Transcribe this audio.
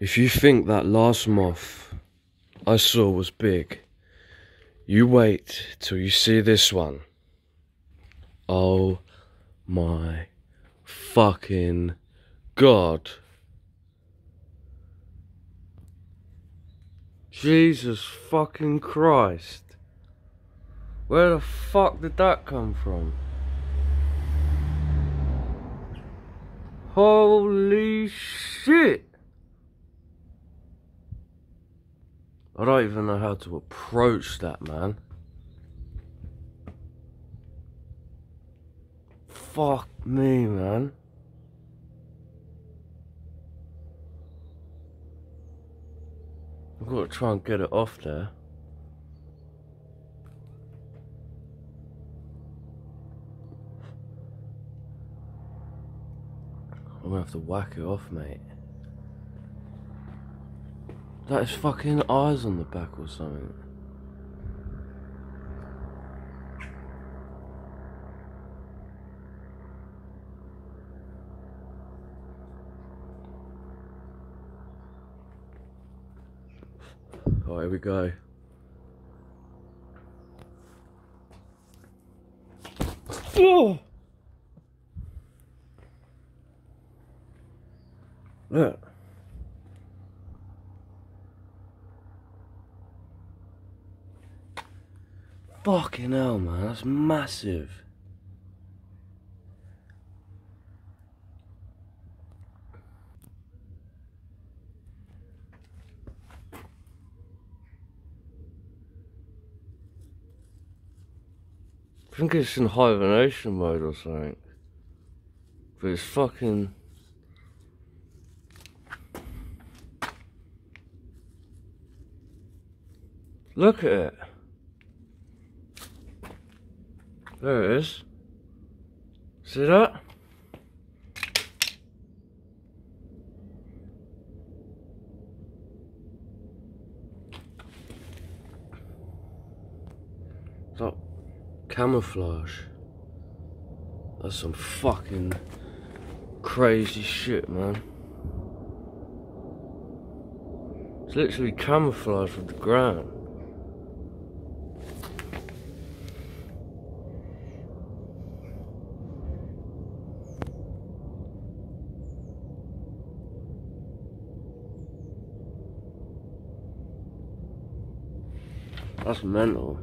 If you think that last moth I saw was big, you wait till you see this one. Oh my fucking god. Jesus fucking Christ. Where the fuck did that come from? Holy shit! I don't even know how to approach that, man. Fuck me, man. I've got to try and get it off there. I'm gonna have to whack it off, mate. That is fucking eyes on the back or something. Oh, here we go. Oh! Look. Fucking hell, man. That's massive. I think it's in hibernation mode or something. But it's fucking... Look at it. There it is. See that? That camouflage. That's some fucking crazy shit, man. It's literally camouflage with the ground. That's mental.